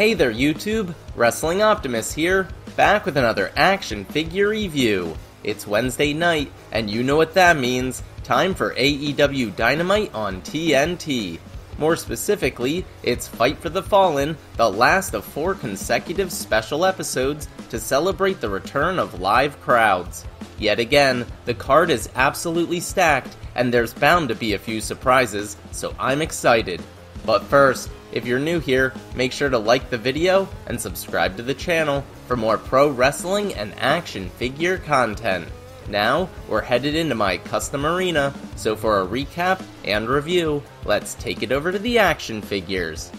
Hey there, YouTube! Wrestling Optimus here, back with another action figure review. It's Wednesday night, and you know what that means. Time for AEW Dynamite on TNT. More specifically, it's Fight for the Fallen, the last of four consecutive special episodes to celebrate the return of live crowds. Yet again, the card is absolutely stacked, and there's bound to be a few surprises, so I'm excited. But first, if you're new here, make sure to like the video and subscribe to the channel for more pro wrestling and action figure content. Now, we're headed into my custom arena, so for a recap and review, let's take it over to the action figures.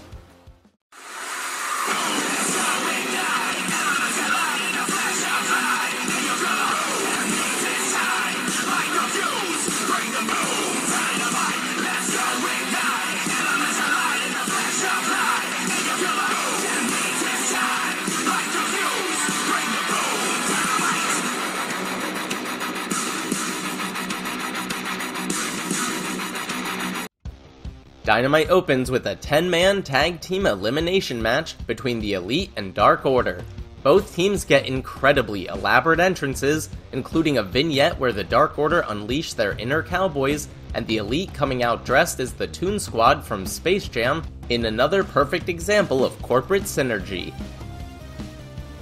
Dynamite opens with a 10 man tag team elimination match between the Elite and Dark Order. Both teams get incredibly elaborate entrances, including a vignette where the Dark Order unleash their inner cowboys, and the Elite coming out dressed as the Toon Squad from Space Jam in another perfect example of corporate synergy.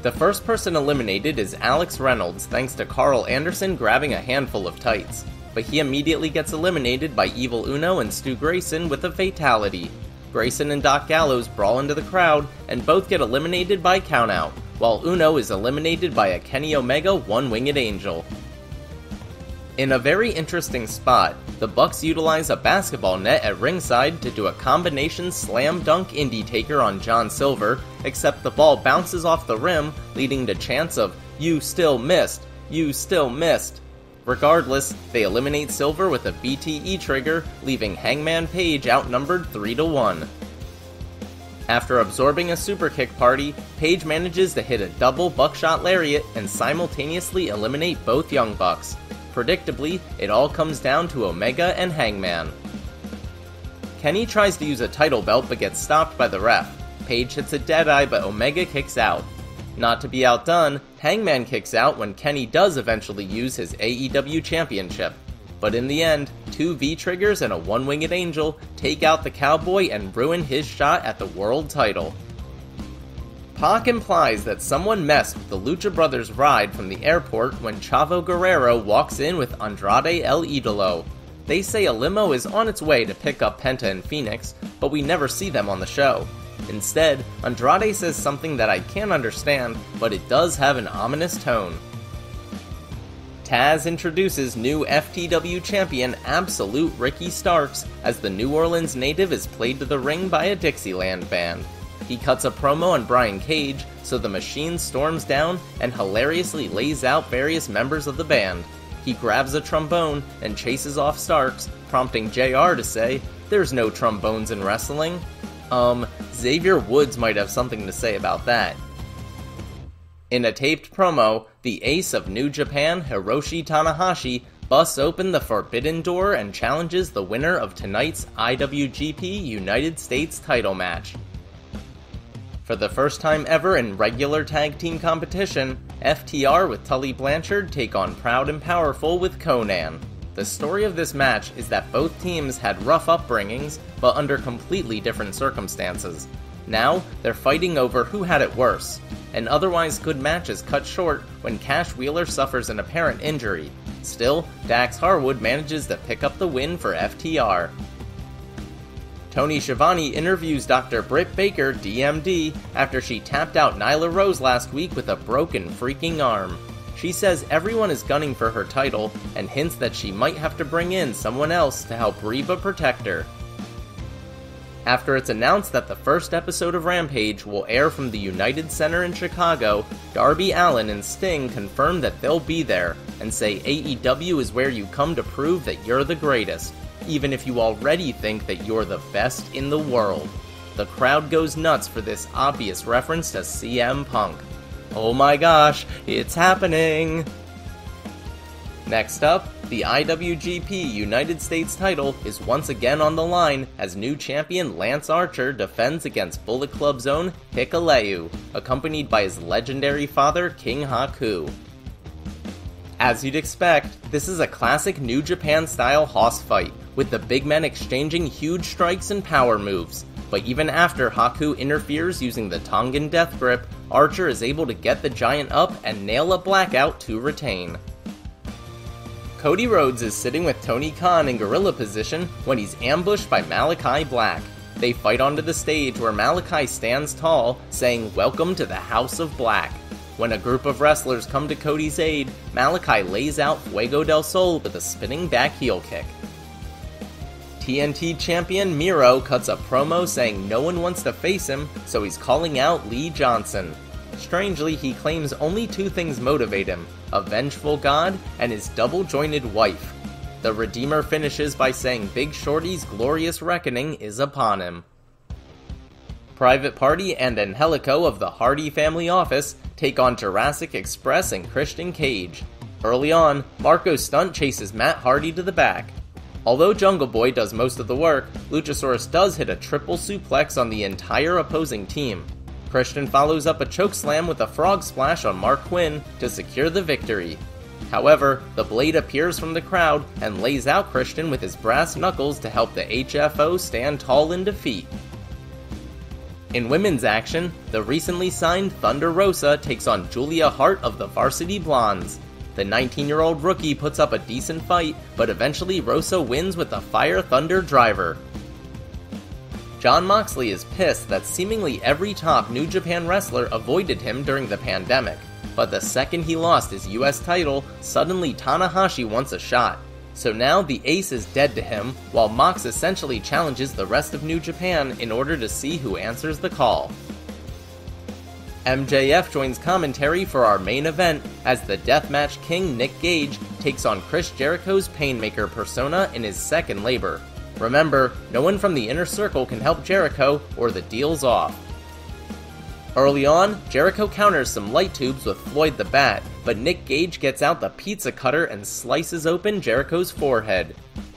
The first person eliminated is Alex Reynolds thanks to Karl Anderson grabbing a handful of tights but he immediately gets eliminated by Evil Uno and Stu Grayson with a fatality. Grayson and Doc Gallows brawl into the crowd, and both get eliminated by countout, while Uno is eliminated by a Kenny Omega One Winged Angel. In a very interesting spot, the Bucks utilize a basketball net at ringside to do a combination slam dunk Indytaker on John Silver, except the ball bounces off the rim, leading to chants of, You still missed! You still missed! Regardless, they eliminate Silver with a BTE trigger, leaving Hangman Page outnumbered 3 to 1. After absorbing a super kick party, Page manages to hit a double buckshot lariat and simultaneously eliminate both Young Bucks. Predictably, it all comes down to Omega and Hangman. Kenny tries to use a title belt but gets stopped by the ref. Page hits a deadeye but Omega kicks out. Not to be outdone, Hangman kicks out when Kenny does eventually use his AEW Championship. But in the end, two V triggers and a one winged angel take out the cowboy and ruin his shot at the world title. Pac implies that someone messed with the Lucha Brothers ride from the airport when Chavo Guerrero walks in with Andrade El Idolo. They say a limo is on its way to pick up Penta and Fenix, but we never see them on the show. Instead, Andrade says something that I can't understand, but it does have an ominous tone. Taz introduces new FTW champion Absolute Ricky Starks as the New Orleans native is played to the ring by a Dixieland band. He cuts a promo on Brian Cage, so the machine storms down and hilariously lays out various members of the band. He grabs a trombone and chases off Starks, prompting JR to say, There's no trombones in wrestling. Um, Xavier Woods might have something to say about that. In a taped promo, the ace of New Japan, Hiroshi Tanahashi, busts open the forbidden door and challenges the winner of tonight's IWGP United States title match. For the first time ever in regular tag team competition, FTR with Tully Blanchard take on Proud and Powerful with Konnan. The story of this match is that both teams had rough upbringings, but under completely different circumstances. Now, they're fighting over who had it worse. An otherwise good match is cut short when Cash Wheeler suffers an apparent injury. Still, Dax Harwood manages to pick up the win for FTR. Tony Schiavone interviews Dr. Britt Baker, DMD, after she tapped out Nyla Rose last week with a broken freaking arm. She says everyone is gunning for her title and hints that she might have to bring in someone else to help Reba protect her. After it's announced that the first episode of Rampage will air from the United Center in Chicago, Darby Allin and Sting confirm that they'll be there and say AEW is where you come to prove that you're the greatest, even if you already think that you're the best in the world. The crowd goes nuts for this obvious reference to CM Punk. Oh my gosh, it's happening! Next up, the IWGP United States title is once again on the line as new champion Lance Archer defends against Bullet Club's own Hikuleo, accompanied by his legendary father King Haku. As you'd expect, this is a classic New Japan style hoss fight, with the big men exchanging huge strikes and power moves. But even after Haku interferes using the Tongan Death Grip, Archer is able to get the giant up and nail a blackout to retain. Cody Rhodes is sitting with Tony Khan in gorilla position when he's ambushed by Malakai Black. They fight onto the stage where Malakai stands tall, saying, Welcome to the House of Black. When a group of wrestlers come to Cody's aid, Malakai lays out Fuego del Sol with a spinning back heel kick. TNT champion Miro cuts a promo saying no one wants to face him, so he's calling out Lee Johnson. Strangely, he claims only two things motivate him a vengeful god and his double jointed wife. The Redeemer finishes by saying Big Shotty's glorious reckoning is upon him. Private Party and Angelico of the Hardy family office take on Jurassic Express and Christian Cage. Early on, Marko Stunt chases Matt Hardy to the back. Although Jungle Boy does most of the work, Luchasaurus does hit a triple suplex on the entire opposing team. Christian follows up a chokeslam with a frog splash on Marq Quen to secure the victory. However, the Blade appears from the crowd and lays out Christian with his brass knuckles to help the HFO stand tall in defeat. In women's action, the recently signed Thunder Rosa takes on Julia Hart of the Varsity Blondes. The 19 year old rookie puts up a decent fight, but eventually Rosa wins with a Fire Thunder driver. Jon Moxley is pissed that seemingly every top New Japan wrestler avoided him during the pandemic. But the second he lost his US title, suddenly Tanahashi wants a shot. So now the ace is dead to him, while Mox essentially challenges the rest of New Japan in order to see who answers the call. MJF joins commentary for our main event as the Deathmatch King Nick Gage takes on Chris Jericho's Painmaker persona in his second labor. Remember, no one from the inner circle can help Jericho, or the deal's off. Early on, Jericho counters some light tubes with Floyd the Bat, but Nick Gage gets out the pizza cutter and slices open Jericho's forehead.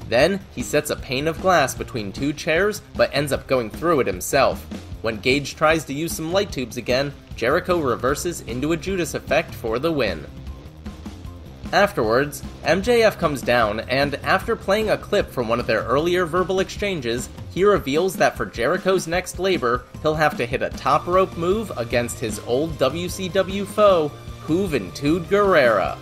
Then, he sets a pane of glass between two chairs, but ends up going through it himself. When Gage tries to use some light tubes again, Jericho reverses into a Judas effect for the win. Afterwards, MJF comes down, and after playing a clip from one of their earlier verbal exchanges, he reveals that for Jericho's next labor, he'll have to hit a top rope move against his old WCW foe, Juventud Guerrera.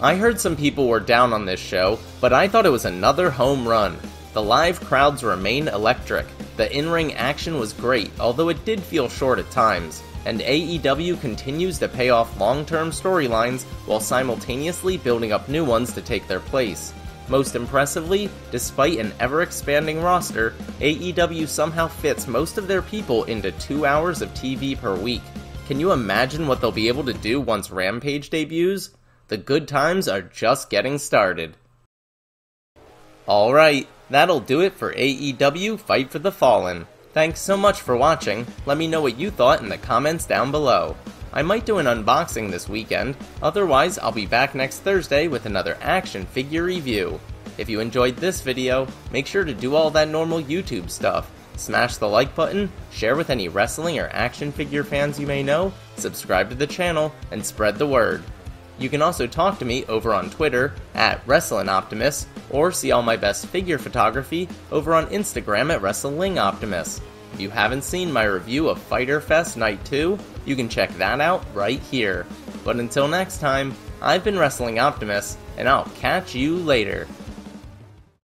I heard some people were down on this show, but I thought it was another home run. The live crowds remain electric. The in ring action was great, although it did feel short at times and AEW continues to pay off long term storylines while simultaneously building up new ones to take their place. Most impressively, despite an ever expanding roster, AEW somehow fits most of their people into two hours of TV per week. Can you imagine what they'll be able to do once Rampage debuts? The good times are just getting started. Alright, that'll do it for AEW Fight for the Fallen. Thanks so much for watching, let me know what you thought in the comments down below. I might do an unboxing this weekend, otherwise I'll be back next Thursday with another action figure review. If you enjoyed this video, make sure to do all that normal YouTube stuff. Smash the like button, share with any wrestling or action figure fans you may know, subscribe to the channel, and spread the word. You can also talk to me over on Twitter at WrestlingOptimus, or see all my best figure photography over on Instagram at WrestlingOptimus. If you haven't seen my review of Fyter Fest Night 2, you can check that out right here. But until next time, I've been Wrestling Optimus, and I'll catch you later.